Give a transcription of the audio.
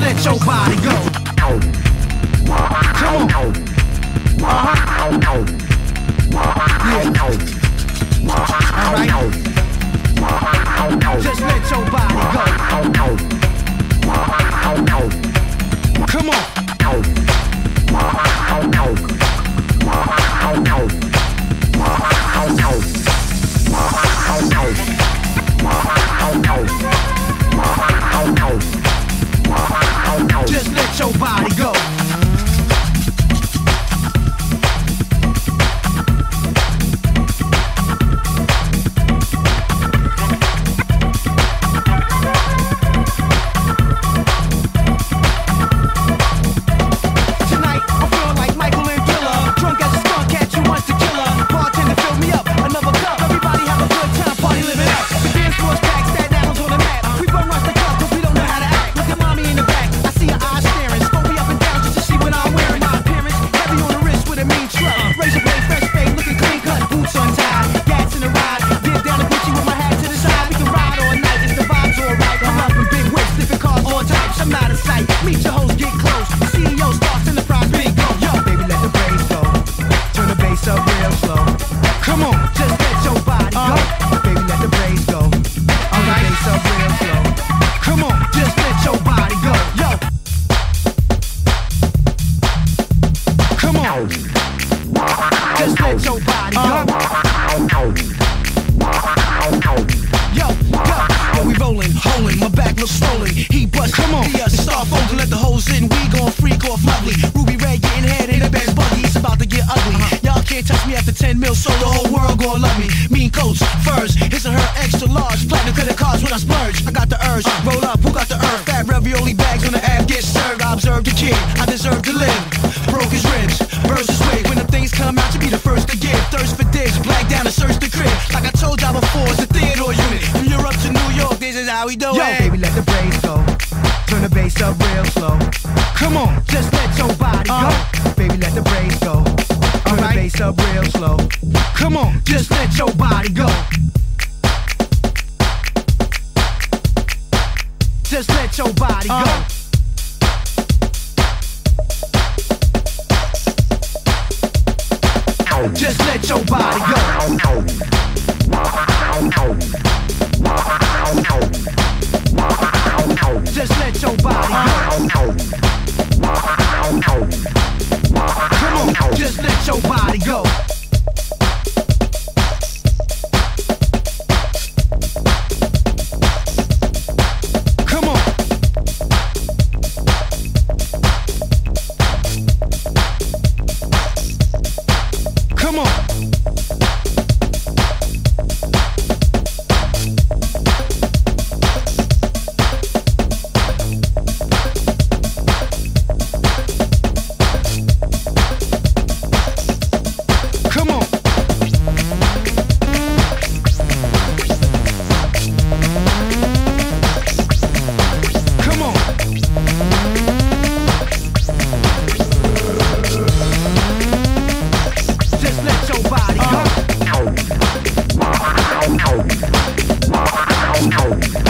Let your body go. Come on. Uh-huh. Up real slow. Come on, just let your body go. Baby, let the bass go. Turn the bass up real slow. Come on, just let your body go. Yo. Come on. Just let your body go. Yo, yo, yo, we rolling, holding, my back looks swollen. He bust, come on, uh, folding, let the hoes in. We gon' 10 mil, so the whole world gon' love me. Mean coats, furs, his and her extra large. Platinum credit cards when I splurge. I got the urge, roll up, who got the earth? Fat ravioli bags on the ab get served. I observed the kid, I deserve to live. Broke his ribs, burst his wig. When the things come out, you be the first to give. Thirst for digs, black down and search the crib. Like I told y'all before, it's a Theodore unit. From Europe to New York, this is how we do Yo, it. baby, let the bass go. Turn the bass up real slow. Come on, just let your body go. Uh, baby, let the bass go. Turn Alright. the bass up real slow. Come on, just let your body go. Just let your body go. Uh. Just let your body go. Just let your body go. Go.